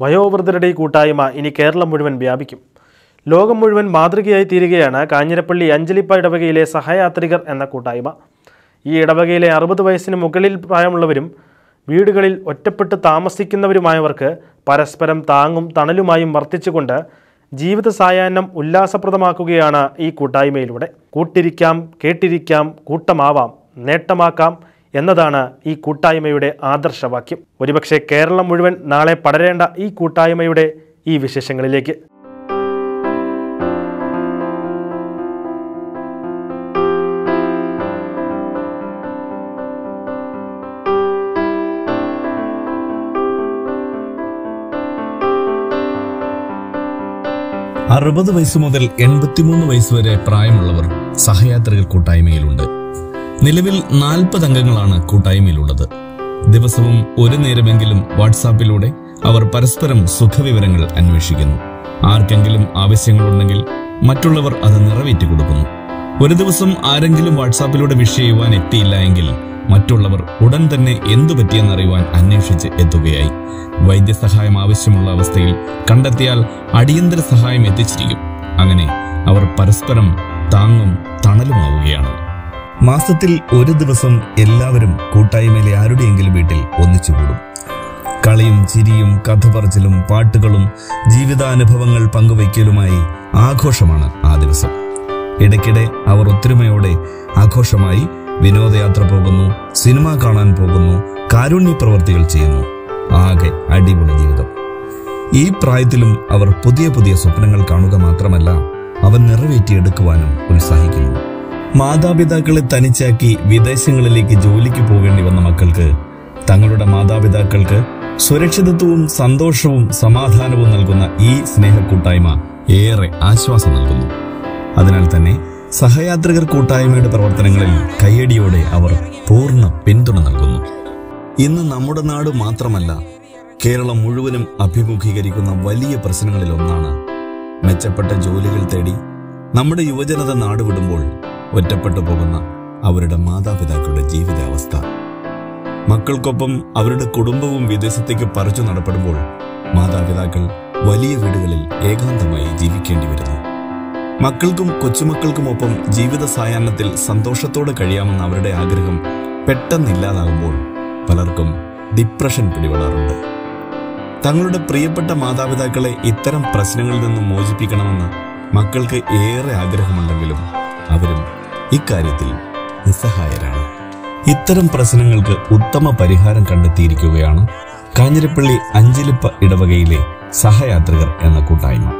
വയോവൃദ്ധരുടെ ഈ കൂട്ടായ്മ ഇനി കേരളം മുഴുവൻ വ്യാപിക്കും. ലോകം മുഴുവൻ മാതൃകയായി തീരുകയാണ് കാഞ്ഞിരപ്പള്ളി അഞ്ചലിപ്പ ഇടവകയിലെ സഹയാത്രികർ എന്ന കൂട്ടായ്മ. ഈ ഇടവകയിലെ അറുപത് വയസ്സിന് മുകളിൽ പ്രായമുള്ളവരും വീടുകളിൽ ഒറ്റപ്പെട്ട് താമസിക്കുന്നവരുമായവർക്ക് പരസ്പരം താങ്ങും തണലുമായും വർത്തിച്ചുകൊണ്ട് ജീവിത സായാഹ്നം ഉല്ലാസപ്രദമാക്കുകയാണ് ഈ കൂട്ടായ്മയിലൂടെ. കൂട്ടിരിക്കാം കേട്ടിരിക്കാം കൂട്ടമാവാം നേട്ടമാക്കാം എന്നതാണ് ഈ കൂട്ടായ്മയുടെ ആദർശവാക്യം. ഒരുപക്ഷെ കേരളം മുഴുവൻ നാളെ പടരേണ്ട ഈ കൂട്ടായ്മയുടെ ഈ വിശേഷങ്ങളിലേക്ക്. അറുപത് വയസ്സ് മുതൽ എൺപത്തിമൂന്ന് വയസ്സ് വരെ പ്രായമുള്ളവർ സഹയാത്രികൾ കൂട്ടായ്മയിലുണ്ട്. നിലവിൽ നാൽപ്പത് അംഗങ്ങളാണ് കൂട്ടായ്മയിലുള്ളത്. ദിവസവും ഒരു നേരമെങ്കിലും വാട്സാപ്പിലൂടെ അവർ പരസ്പരം സുഖവിവരങ്ങൾ അന്വേഷിക്കുന്നു. ആർക്കെങ്കിലും ആവശ്യങ്ങളുണ്ടെങ്കിൽ മറ്റുള്ളവർ അത് നിറവേറ്റി കൊടുക്കുന്നു. ഒരു ദിവസം ആരെങ്കിലും വാട്സാപ്പിലൂടെ വിഷ് ചെയ്യുവാൻ എത്തിയില്ല എങ്കിൽ മറ്റുള്ളവർ ഉടൻ തന്നെ എന്തു പറ്റിയെന്നറിയുവാൻ അന്വേഷിച്ച് എത്തുകയായി. വൈദ്യസഹായം ആവശ്യമുള്ള അവസ്ഥയിൽ കണ്ടെത്തിയാൽ അടിയന്തര സഹായം എത്തിച്ചിരിക്കും. അങ്ങനെ അവർ പരസ്പരം താങ്ങും തണലുമാവുകയാണ്. മാസത്തിൽ ഒരു ദിവസം എല്ലാവരും കൂട്ടായ്മയിലെ ആരുടെയെങ്കിലും വീട്ടിൽ ഒന്നിച്ചുകൂടും കളിയും ചിരിയും കഥ പറച്ചിലും പാട്ടുകളും ജീവിതാനുഭവങ്ങൾ പങ്കുവയ്ക്കലുമായി ആഘോഷമാണ് ആ ദിവസം. ഇടയ്ക്കിടെ അവർ ഒത്തൊരുമയോടെ ആഘോഷമായി വിനോദയാത്ര പോകുന്നു സിനിമ കാണാൻ പോകുന്നു കാരുണ്യ പ്രവർത്തികൾ ചെയ്യുന്നു. ആകെ അടിപൊളി ജീവിതം. ഈ പ്രായത്തിലും അവർ പുതിയ പുതിയ സ്വപ്നങ്ങൾ കാണുക മാത്രമല്ല അവ നിറവേറ്റിയെടുക്കുവാനും ഉത്സാഹിക്കുന്നു. മാതാപിതാക്കളെ തനിച്ചാക്കി വിദേശങ്ങളിലേക്ക് ജോലിക്ക് പോകേണ്ടി വന്ന മക്കൾക്ക് തങ്ങളുടെ മാതാപിതാക്കൾക്ക് സുരക്ഷിതത്വവും സന്തോഷവും സമാധാനവും നൽകുന്ന ഈ സ്നേഹക്കൂട്ടായ്മ ഏറെ ആശ്വാസം നൽകുന്നു. അതിനാൽ തന്നെ സഹയാത്രികർ കൂട്ടായ്മയുടെ പ്രവർത്തനങ്ങളിൽ കയ്യടിയോടെ അവർ പൂർണ പിന്തുണ നൽകുന്നു. ഇന്ന് നമ്മുടെ നാട് മാത്രമല്ല കേരളം മുഴുവനും അഭിമുഖീകരിക്കുന്ന വലിയ പ്രശ്നങ്ങളിൽ ഒന്നാണ് മെച്ചപ്പെട്ട ജോലികൾ തേടി നമ്മുടെ യുവജനത നാടുവിടുമ്പോൾ ഒറ്റപ്പെട്ടു പോകുന്ന അവരുടെ മാതാപിതാക്കളുടെ ജീവിതാവസ്ഥ. മക്കൾക്കൊപ്പം അവരുടെ കുടുംബവും വിദേശത്തേക്ക് പറിച്ചു നടപ്പെടുമ്പോൾ മാതാപിതാക്കൾ വലിയ വീടുകളിൽ ഏകാന്തമായി ജീവിക്കേണ്ടി വരുന്നു. മക്കൾക്കും കൊച്ചുമക്കൾക്കുമൊപ്പം ജീവിത സായാഹ്നത്തിൽ സന്തോഷത്തോടെ കഴിയാമെന്ന അവരുടെ ആഗ്രഹം പെട്ടെന്നില്ലാതാകുമ്പോൾ പലർക്കും ഡിപ്രഷൻ പിടിപെടാറുണ്ട്. തങ്ങളുടെ പ്രിയപ്പെട്ട മാതാപിതാക്കളെ ഇത്തരം പ്രശ്നങ്ങളിൽ നിന്നും മോചിപ്പിക്കണമെന്ന് മക്കൾക്ക് ഏറെ ആഗ്രഹമുണ്ടെങ്കിലും അവരും ഇക്കാര്യത്തിൽ നിസ്സഹായരാണ്. ഇത്തരം പ്രശ്നങ്ങൾക്ക് ഉത്തമ പരിഹാരം കണ്ടെത്തിയിരിക്കുകയാണ് കാഞ്ഞിരപ്പള്ളി അഞ്ചലിപ്പ ഇടവകയിലെ സഹയാത്രികർ എന്ന കൂട്ടായ്മ.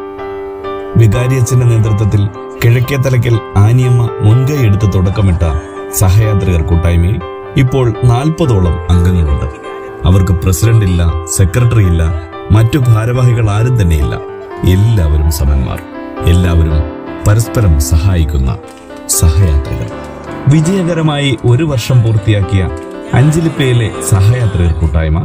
വികാരിയച്ഛന്റെ നേതൃത്വത്തിൽ കിഴക്കേ തലക്കൽ ആനിയമ്മ മുൻകൈ എടുത്ത് തുടക്കമിട്ട സഹയാത്രികർ കൂട്ടായ്മയിൽ ഇപ്പോൾ നാൽപ്പതോളം അംഗങ്ങളുണ്ട്. അവർക്ക് പ്രസിഡന്റ് ഇല്ല സെക്രട്ടറി ഇല്ല മറ്റു ഭാരവാഹികൾ ആരും തന്നെയില്ല. എല്ലാവരും സമന്മാർ. എല്ലാവരും പരസ്പരം സഹായിക്കുന്ന സഹയാത്രികർ. വിജയകരമായി ഒരു വർഷം പൂർത്തിയാക്കിയ അഞ്ചലിപ്പയിലെ സഹയാത്രികർ കൂട്ടായ്മ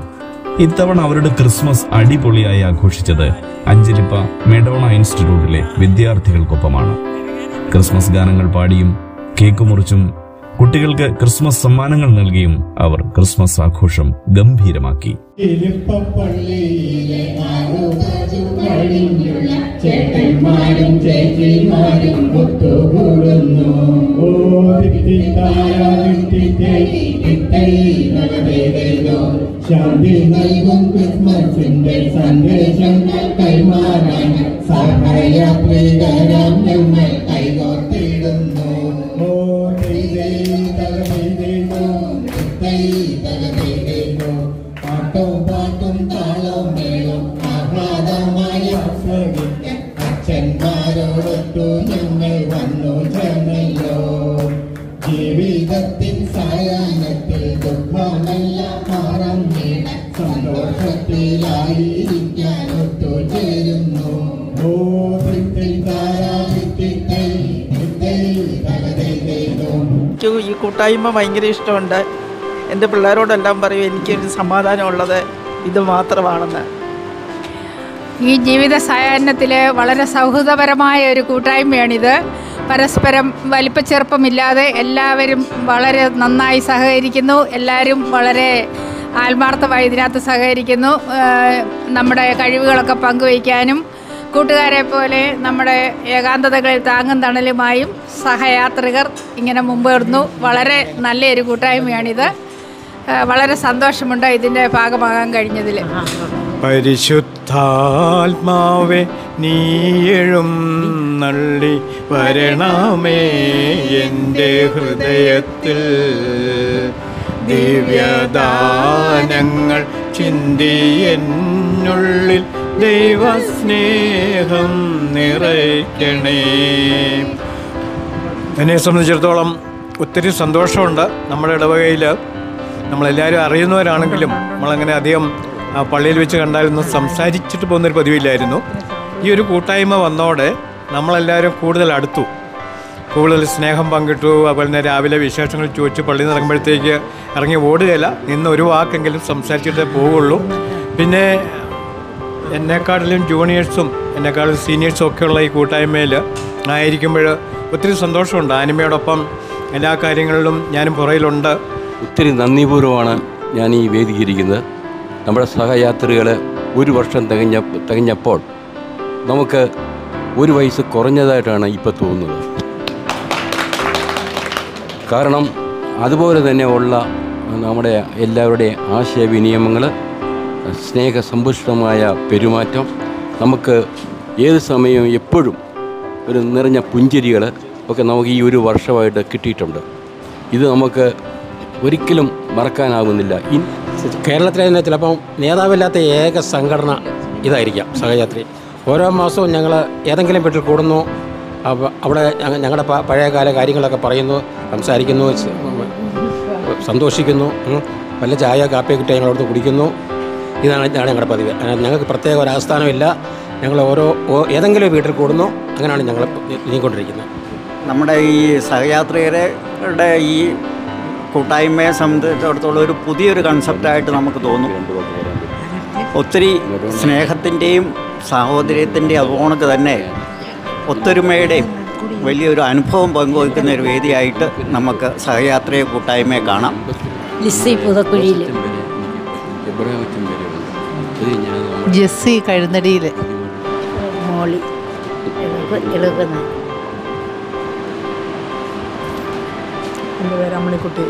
ഇത്തവണ അവരുടെ ക്രിസ്മസ് അടിപൊളിയായി ആഘോഷിച്ചത് അഞ്ചലിപ്പ മെഡോണ ഇൻസ്റ്റിറ്റ്യൂട്ടിലെ വിദ്യാർത്ഥികൾക്കൊപ്പമാണ്. ക്രിസ്മസ് ഗാനങ്ങൾ പാടിയും കേക്ക് മുറിച്ചും കുട്ടികൾക്ക് ക്രിസ്മസ് സമ്മാനങ്ങൾ നൽകിയും അവർ ക്രിസ്മസ് ആഘോഷം ഗംഭീരമാക്കി. ശാന്തി നൽകും ക്രിസ്മസിന്റെ സന്ദേശങ്ങൾ കൈമാറാൻ സഹയാത്രികരാം ഞങ്ങൾ കൈകോർത്തിടുന്നു വന്നു എനിക്ക് ഈ കൂട്ടായ്മ ഭയങ്കര ഇഷ്ടമുണ്ട്. എന്റെ പിള്ളേരോടെല്ലാം പറയും എനിക്കൊരു സമാധാനമുള്ളത് ഇത് മാത്രമാണെന്ന്. ഈ ജീവിത സായാഹ്നത്തിൽ വളരെ സൗഹൃദപരമായ ഒരു കൂട്ടായ്മയാണിത്. പരസ്പരം വലിപ്പച്ചെറുപ്പമില്ലാതെ എല്ലാവരും വളരെ നന്നായി സഹകരിക്കുന്നു. എല്ലാവരും വളരെ ആത്മാർത്ഥമായി ഇതിനകത്ത് സഹകരിക്കുന്നു. നമ്മുടെ കഴിവുകളൊക്കെ പങ്കുവയ്ക്കാനും കൂട്ടുകാരെ പോലെ നമ്മുടെ ഏകാന്തതകളിൽ താങ്ങും തണലുമായും സഹയാത്രികർ ഇങ്ങനെ മുമ്പേറുന്നു. വളരെ നല്ലൊരു കൂട്ടായ്മയാണിത്. വളരെ സന്തോഷമുണ്ട് ഇതിന്റെ ഭാഗമാകാൻ കഴിഞ്ഞതിൽ പരിശുദ്ധാത്മാവെ നീയഴും നള്ളി വരണമേ എന്റെ ഹൃദയത്തിൽ. ദിവ്യദാനങ്ങൾ ചിന്തി എന്നുള്ളിൽ ദൈവസ്നേഹം നിറയ്ക്കണേ. എന്നെ സംബന്ധിച്ചിടത്തോളം ഒത്തിരി സന്തോഷമുണ്ട് നമ്മുടെ ഇടവകയിൽ നമ്മളെല്ലാവരും അറിയുന്നവരാണെങ്കിലും നമ്മളങ്ങനെ അധികം പള്ളിയിൽ വെച്ച് കണ്ടാലൊന്നും സംസാരിച്ചിട്ട് പോകുന്നൊരു പതിവില്ലായിരുന്നു. ഈ ഒരു കൂട്ടായ്മ വന്നോടെ നമ്മളെല്ലാവരും കൂടുതൽ അടുത്തു. കൂടുതൽ സ്നേഹം പങ്കിട്ടു അതുപോലെ തന്നെ രാവിലെ വിശേഷങ്ങൾ ചോദിച്ച് പള്ളിയിൽ നിന്ന് ഇറങ്ങുമ്പോഴത്തേക്ക് ഇറങ്ങി ഓടുകയില്ല. നിന്ന് ഒരു വാക്കെങ്കിലും സംസാരിച്ചിട്ടേ പോവുള്ളൂ. പിന്നെ എന്നെക്കാട്ടിലും ജൂനിയേഴ്സും എന്നെക്കാളും സീനിയേഴ്സും ഒക്കെയുള്ള ഈ കൂട്ടായ്മയിൽ ആയിരിക്കുമ്പോൾ ഒത്തിരി സന്തോഷമുണ്ട്. ആനിമയോടൊപ്പം എല്ലാ കാര്യങ്ങളിലും ഞാനും പുറയിലുണ്ട് ഒത്തിരി നന്ദിപൂർവമാണ് ഞാൻ ഈ വേദിയിരിക്കുന്നത് നമ്മുടെ സഹയാത്രികൾ ഒരു വർഷം തികഞ്ഞ തികഞ്ഞപ്പോൾ നമുക്ക് ഒരു വയസ്സ് കുറഞ്ഞതായിട്ടാണ് ഇപ്പോൾ തോന്നുന്നത്. കാരണം അതുപോലെ തന്നെ ഉള്ള നമ്മുടെ എല്ലാവരുടെയും ആശയവിനിയമങ്ങൾ സ്നേഹസമ്പുഷ്ടമായ പെരുമാറ്റം നമുക്ക് ഏത് സമയവും എപ്പോഴും ഒരു നിറഞ്ഞ പുഞ്ചിരികൾ ഒക്കെ നമുക്ക് ഈ ഒരു വർഷമായിട്ട് കിട്ടിയിട്ടുണ്ട്. ഇത് നമുക്ക് ഒരിക്കലും മറക്കാനാവുന്നില്ല ഇൻ കേരളത്തിലെ തന്നെ ചിലപ്പം നേതാവില്ലാത്ത ഏക സംഘടന ഇതായിരിക്കാം സഹയാത്രി. ഓരോ മാസവും ഞങ്ങൾ ഏതെങ്കിലും വീട്ടിൽ കൂടുന്നു. അവിടെ ഞങ്ങളുടെ പഴയകാല കാര്യങ്ങളൊക്കെ പറയുന്നു സംസാരിക്കുന്നു സന്തോഷിക്കുന്നു നല്ല വല്ല ചായ കാപ്പി കിട്ടി ഞങ്ങളവിടുന്ന് കുടിക്കുന്നു. ഇതാണ് ഇതാണ് ഞങ്ങളുടെ പതിവ്. അതിനകത്ത് ഞങ്ങൾക്ക് പ്രത്യേക ഒരു ആസ്ഥാനമില്ല. ഞങ്ങൾ ഓരോ ഏതെങ്കിലും വീട്ടിൽ കൂടുന്നു. അങ്ങനെയാണ് ഞങ്ങൾ നീങ്ങിക്കൊണ്ടിരിക്കുന്നത് നമ്മുടെ ഈ സഹയാത്രികരുടെ ഈ കൂട്ടായ്മയെ സംബന്ധിച്ചിടത്തോളം ഒരു പുതിയൊരു കൺസെപ്റ്റായിട്ട് നമുക്ക് തോന്നും. ഒത്തിരി സ്നേഹത്തിന്റെയും സാഹോദര്യത്തിന്റെയും അതുകൊണ്ടൊക്കെ തന്നെ ഒത്തൊരുമയുടെയും വലിയൊരു അനുഭവം പങ്കുവയ്ക്കുന്ന ഒരു വേദിയായിട്ട് നമുക്ക് സഹയാത്രയെ കൂട്ടായ്മയെ കാണാം. ലിസി പുതക്കുഴിയിൽ ജെസ്സി കഴുന്നടിയിൽ മോളി. എളുക്കുന്ന എന്റെ പേര് അമ്മണിക്കുട്ടി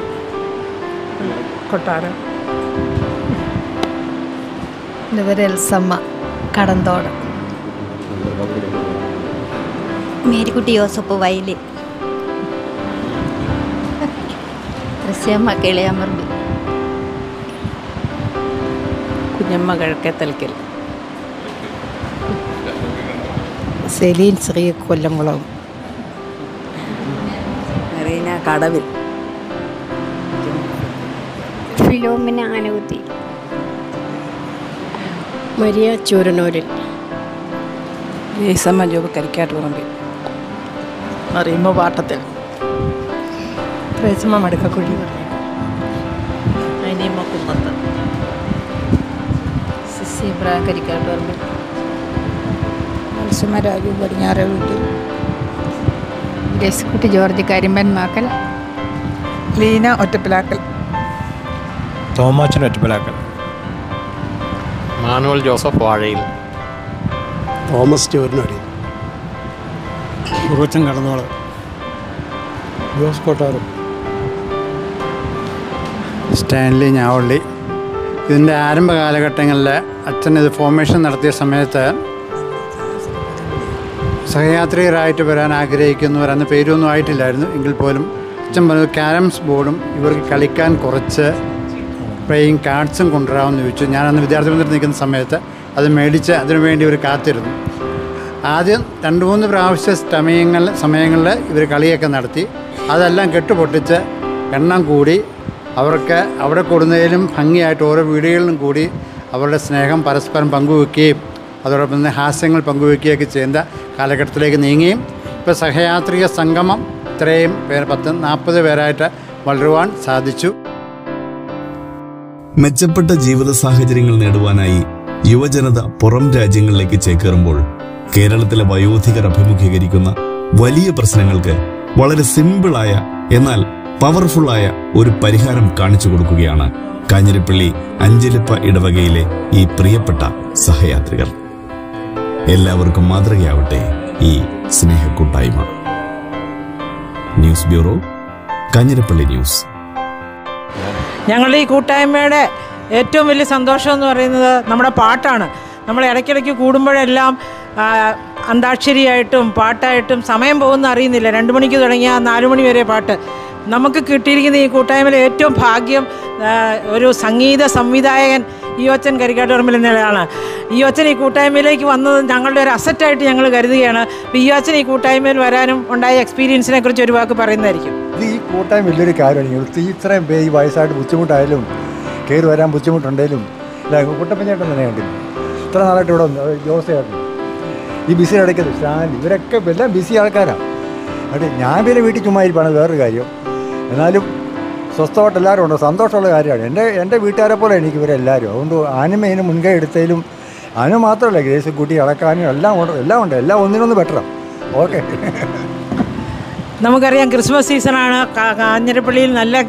കൊട്ടാരം. എന്റെ പേര് എൽസമ്മ കടന്തോട്. മേരിക്കുട്ടി യോസപ്പ് വയലിൽ. Kiliyamparambu Kunjamma Kizhakke Thalkkal Celine Sree Kollamkulam. Merina Kadavil. Philomena Anakuthi. Maria Chooranooril. Jaisamma job Karikkattu Parambil അറിയുമ്പോൾ പാട്ടത്തിൽ. പ്രേസമ്മ മടുക്കക്കുഴി അനിയമ്മ കുന്നത്ത് സിസി ഇബ്രാഹിം കരിക്കാട്ട് പറമ്പിൽ മത്സ്യമ Raju Padinjare Veettil. Gracekutty George Karimban Makkal. Leena Ottappilakkal. Thomachan ഒറ്റപ്പലാക്കൽ manual Joseph Vazhayil. Thomas Choranadi Kuruchan Kadannol. Jose Kottaram. Stanley Njavally. ഇതിന്റെ ആരംഭ കാലഘട്ടങ്ങളിൽ അച്ഛൻ ഇത് ഫോർമേഷൻ നടത്തിയ സമയത്ത് സഹയാത്രികരായിട്ട് വരാൻ ആഗ്രഹിക്കുന്നവർ അന്ന് പേരൊന്നും ആയിട്ടില്ലായിരുന്നു. എങ്കിൽ പോലും അച്ഛൻ പറഞ്ഞത് ക്യാരംസ് ബോർഡും ഇവർക്ക് കളിക്കാൻ കുറച്ച് പ്ലേയിങ് കാർഡ്സും കൊണ്ടുവരാമെന്ന് ചോദിച്ചു. ഞാനന്ന് വിദ്യാർത്ഥി മന്ദിരത്തിൽ നിൽക്കുന്ന സമയത്ത് അത് മേടിച്ച് അതിനുവേണ്ടി ഇവർ കാത്തിരുന്നു. ആദ്യം രണ്ട് മൂന്ന് പ്രാവശ്യ സമയങ്ങൾ സമയങ്ങളിൽ ഇവർ കളിയൊക്കെ നടത്തി. അതെല്ലാം കെട്ടുപൊട്ടിച്ച് എണ്ണം കൂടി അവർക്ക് അവിടെ കൂടുന്നതിലും ഭംഗിയായിട്ട് ഓരോ വീടുകളിലും കൂടി അവരുടെ സ്നേഹം പരസ്പരം പങ്കുവെക്കുകയും അതോടൊപ്പം തന്നെ ഹാസ്യങ്ങൾ പങ്കുവെക്കുകയൊക്കെ ചെയ്യുന്ന കാലഘട്ടത്തിലേക്ക് നീങ്ങുകയും ഇപ്പോൾ സഹയാത്രിക സംഗമം ഇത്രയും പേർ പത്ത് നാൽപ്പത് പേരായിട്ട് വളരുവാൻ സാധിച്ചു. മെച്ചപ്പെട്ട ജീവിത സാഹചര്യങ്ങൾ നേടുവാനായി യുവജനത പുറം രാജ്യങ്ങളിലേക്ക് ചേക്കേറുമ്പോൾ കേരളത്തിലെ വയോധികർ അഭിമുഖീകരിക്കുന്ന വലിയ പ്രശ്നങ്ങൾക്ക് വളരെ സിമ്പിളായ എന്നാൽ പവർഫുള്ളായ ഒരു പരിഹാരം കാണിച്ചു കൊടുക്കുകയാണ് കാഞ്ഞിരപ്പള്ളി അഞ്ചലിപ്പ ഇടവകയിലെ ഈ പ്രിയപ്പെട്ട സഹയാത്രികർ. എല്ലാവർക്കും മാതൃകയാവട്ടെ ഈ സ്നേഹക്കൂട്ടായ്മ. News bureau Kanjirappally news. ഞങ്ങളുടെ ഈ കൂട്ടായ്മയുടെ ഏറ്റവും വലിയ സന്തോഷം എന്ന് പറയുന്നത് നമ്മുടെ പാട്ടാണ്. നമ്മൾ ഇടയ്ക്കിടയ്ക്ക് കൂടുമ്പോഴെല്ലാം അന്താക്ഷരിയായിട്ടും പാട്ടായിട്ടും സമയം പോകുന്ന അറിയുന്നില്ല. രണ്ട് മണിക്ക് തുടങ്ങിയ നാല് മണി വരെ പാട്ട്. നമുക്ക് കിട്ടിയിരിക്കുന്ന ഈ കൂട്ടായ്മയിലെ ഏറ്റവും ഭാഗ്യം ഒരു സംഗീത സംവിധായകൻ ഈ ഒച്ചൻ കരിക്കാട്ടുപറമ്പിൽ എന്നയാളാണ് ഈ ഒച്ചൻ ഈ കൂട്ടായ്മയിലേക്ക് വന്നത് ഞങ്ങളുടെ ഒരു അസറ്റായിട്ട് ഞങ്ങൾ കരുതുകയാണ്. ഈ ഒച്ചൻ ഈ കൂട്ടായ്മയിൽ വരാനും ഉണ്ടായ എക്സ്പീരിയൻസിനെ കുറിച്ച് ഒരു വാക്ക് പറയുന്നതായിരിക്കും. ഈ കൂട്ടായ്മ വലിയൊരു കാര്യമാണ്. ഇത്രയും പേ ഈ വയസ്സായിട്ട് ബുദ്ധിമുട്ടായാലും കയറി വരാൻ ബുദ്ധിമുട്ടുണ്ടെങ്കിലും കുട്ടപ്പഞ്ചേട്ടൻ തന്നെ ഉണ്ട് ഇത്ര നാളായിട്ട് ഇവിടെ ജോസേട്ടൻ ഈ ബിസി അടയ്ക്കുന്നത് സ്റ്റാൻഡ് ഇവരൊക്കെ എല്ലാം ബിസി ആൾക്കാരാണ് അവിടെ ഞാൻ പിന്നെ വീട്ടിൽ ചുമ്മാ ഇരിപ്പാണ്. വേറൊരു കാര്യം. എന്നാലും സ്വസ്ഥമായിട്ട് എല്ലാവരും ഉണ്ട്. സന്തോഷമുള്ള കാര്യമാണ്. എന്റെ എന്റെ വീട്ടുകാരെ പോലെ എനിക്ക് ഇവരെല്ലാവരും. അതുകൊണ്ട് ആനും മുൻകൈ എടുത്തതിലും അതിന് മാത്രമല്ല ഗ്രേസ് കൂട്ടി അടക്കാനും എല്ലാം ഉണ്ട്. എല്ലാം ഉണ്ട്. എല്ലാം ഒന്നിനൊന്ന് ബെറ്ററാണ് ഓക്കെ നമുക്കറിയാം ക്രിസ്മസ് സീസണാണ്. കാഞ്ഞിരപ്പള്ളിയിൽ നല്ല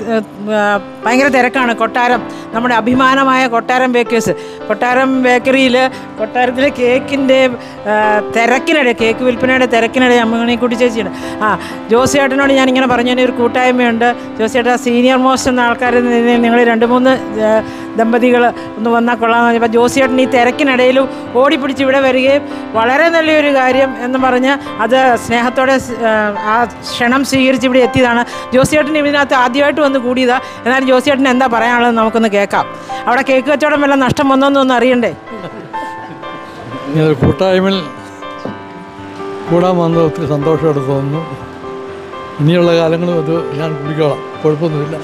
ഭയങ്കര തിരക്കാണ്. കൊട്ടാരം നമ്മുടെ അഭിമാനമായ കൊട്ടാരം ബേക്കേഴ്സ്. കൊട്ടാരം ബേക്കറിയിൽ കൊട്ടാരത്തിലെ കേക്കിന്റെ തിരക്കിനിടെ കേക്ക് വിൽപ്പനയുടെ തിരക്കിനിടെ അമ്മണിക്കുട്ടി ചേച്ചിയാണ്. ആ ജോസിയേട്ടനോട് ഞാനിങ്ങനെ പറഞ്ഞു ഒരു കൂട്ടായ്മയുണ്ട്. ജോസിയേട്ട സീനിയർ മോസ്റ്റ് എന്ന ആൾക്കാരിൽ നിന്ന് നിങ്ങൾ രണ്ട് മൂന്ന് ദമ്പതികൾ ഒന്ന് വന്നാൽ കൊള്ളാമെന്ന് പറഞ്ഞപ്പോൾ ജോസിയേട്ടൻ ഈ തിരക്കിനിടയിലും ഓടിപ്പിടിച്ച് ഇവിടെ വരികയും വളരെ നല്ലൊരു കാര്യം എന്ന് പറഞ്ഞ് അത് സ്നേഹത്തോടെ ആ ക്ഷണം സ്വീകരിച്ച് ഇവിടെ എത്തിയതാണ്. ജോസിയേട്ടൻ ഇതിനകത്ത് ആദ്യമായിട്ട് വന്ന് കൂടിയതാ. എന്നാലും ജോസിയേട്ടൻ എന്താ പറയാനുള്ളത് നമുക്കൊന്ന് കേൾക്കാം. അവിടെ കേക്ക് കച്ചവടം വല്ല നഷ്ടം വന്നോന്നൊന്നും അറിയണ്ടേ? കൂട്ടായ്മയിൽ കൂടാൻ വന്നത് ഒത്തിരി സന്തോഷമായിട്ട് തോന്നുന്നു. ഇനിയുള്ള കാലങ്ങളും അത് ഞാൻ കുടിക്കോളാം. കുഴപ്പമൊന്നുമില്ല.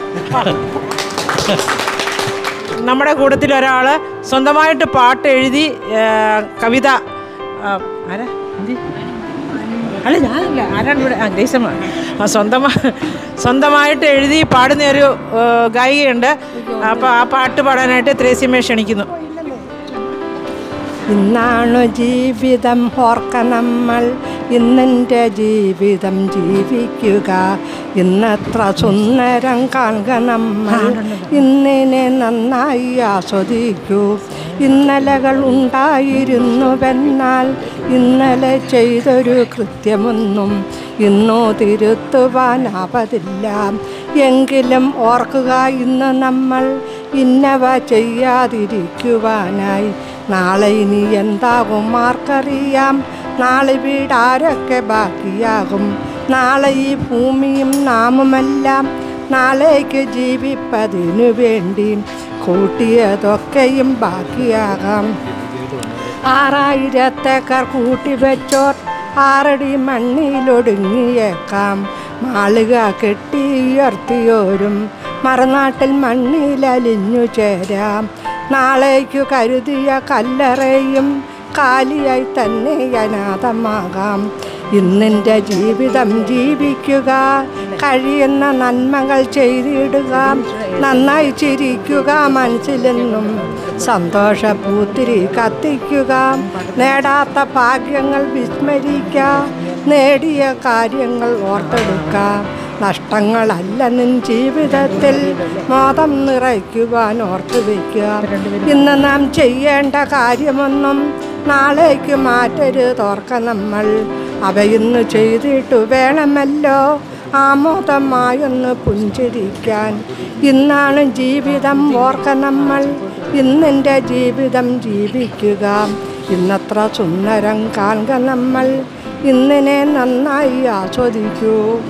നമ്മുടെ കൂട്ടത്തിൽ ഒരാൾ സ്വന്തമായിട്ട് പാട്ട് എഴുതി കവിത ആരാ? അല്ല ഞാനല്ല ആരാണ് ഇവിടെ? ആ ഗ്രേസമ്മ ആ സ്വന്തമാ സ്വന്തമായിട്ട് എഴുതി പാടുന്ന ഒരു ഗായികയുണ്ട്. അപ്പോൾ ആ പാട്ട് പാടാനായിട്ട് ത്രേസ്യമേ ക്ഷണിക്കുന്നു ഇന്നാണു ജീവിതം ഓർക്ക നമ്മൾ. ഇന്നെന്റെ ജീവിതം ജീവിക്കുക. ഇന്നത്ര സുന്ദരം കാണണം. ഇന്നിനെ നന്നായി ആസ്വദിക്കൂ. ഇന്നലകൾ ഉണ്ടായിരുന്നുവെന്നാൽ ഇന്നലെ ചെയ്തൊരു കൃത്യമൊന്നും ഇന്നോ തിരുത്തുവാനാവതില്ല. എങ്കിലും ഓർക്കുക ഇന്ന് നമ്മൾ ഇന്നവ ചെയ്യാതിരിക്കുവാനായി. നാളെ ഇനി എന്താകും ആർക്കറിയാം. നാളെ വീടാരൊക്കെ ബാക്കിയാകും. നാളെ ഈ ഭൂമിയും നാമുമെല്ലാം നാളേക്ക് ജീവിപ്പതിനു വേണ്ടി കൂട്ടിയതൊക്കെയും ബാക്കിയാകാം. ആറായിരത്തേക്കർ കൂട്ടിവെച്ചോർ ആറടി മണ്ണിലൊടുങ്ങിയേക്കാം. മാളിക കെട്ടി ഉയർത്തിയോരും മറുനാട്ടിൽ മണ്ണിലലിഞ്ഞു ചേരാം. നാളേക്കു കരുതിയ കല്ലറയും കാലിയായി തന്നെ അനാഥമാകാം. ഇന്നിന്റെ ജീവിതം ജീവിക്കുക. കഴിയുന്ന നന്മകൾ ചെയ്തിടുക. നന്നായി ചിരിക്കുക. മനസ്സിലെന്നും സന്തോഷപൂത്തിരി കത്തിക്കുക. നേടാത്ത ഭാഗ്യങ്ങൾ വിസ്മരിക്കുക നേടിയ കാര്യങ്ങൾ ഓർത്തെടുക്ക. നഷ്ടങ്ങളല്ല നിൻ ജീവിതത്തിൽ. മോദം നിറയ്ക്കുവാൻ ഓർത്തു വയ്ക്കുക ഇന്ന് നാം ചെയ്യേണ്ട കാര്യമൊന്നും നാളേക്ക് മാറ്റരു തോർക്ക നമ്മൾ. അവയിന്ന് ചെയ്തിട്ടു വേണമല്ലോ. ആമോദമായൊന്ന് പുഞ്ചിരിക്കാൻ. ഇന്നാണ് ജീവിതം ഓർക്ക നമ്മൾ. ഇന്നെന്റെ ജീവിതം ജീവിക്കുക. ഇന്നത്ര സുന്ദരം കാണുക നമ്മൾ. ഇന്നിനെ നന്നായി ആസ്വദിക്കൂ.